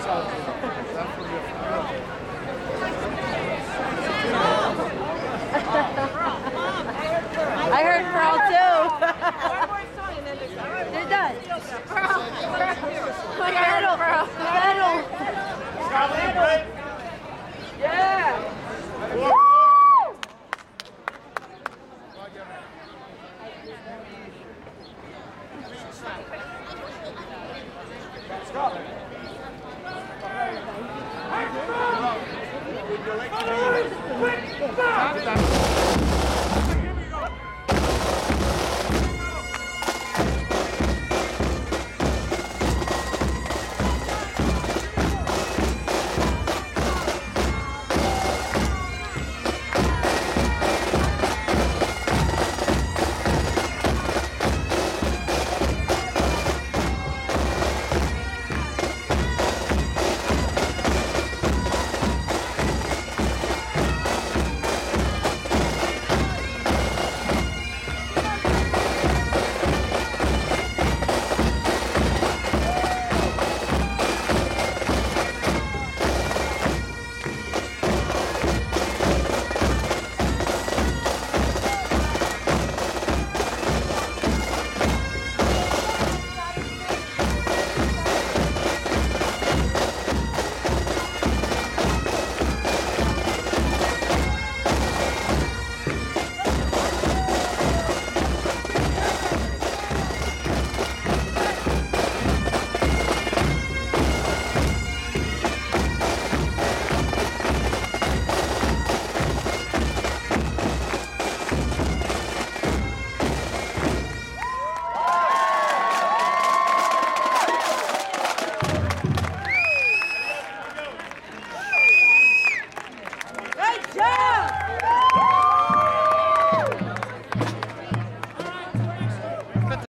I heard Pearl too. They're done. Pearl. Medal. Medal. Yeah. Woo! Stop.